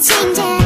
changes.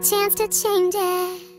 Chance to change it.